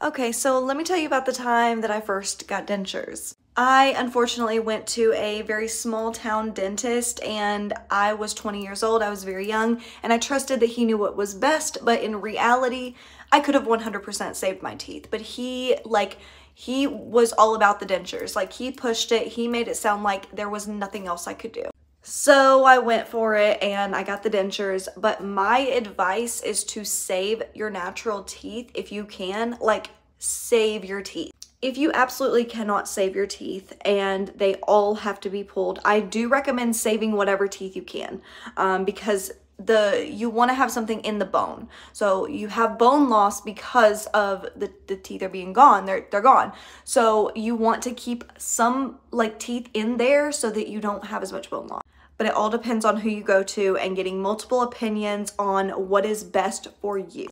Okay, so let me tell you about the time that I first got dentures. I unfortunately went to a very small town dentist and I was 20 years old. I was very young and I trusted that he knew what was best, but in reality, I could have 100% saved my teeth. But he, like, he was all about the dentures. Like, he pushed it. He made it sound like there was nothing else I could do. So I went for it and I got the dentures, but my advice is to save your natural teeth if you can, like save your teeth if you absolutely cannot save your teeth and they all have to be pulled, I do recommend saving whatever teeth you can um, because the you want to have something in the bone. So you have bone loss because of the, the teeth are being gone. They're they're gone. So you want to keep some like teeth in there so that you don't have as much bone loss. But it all depends on who you go to and getting multiple opinions on what is best for you.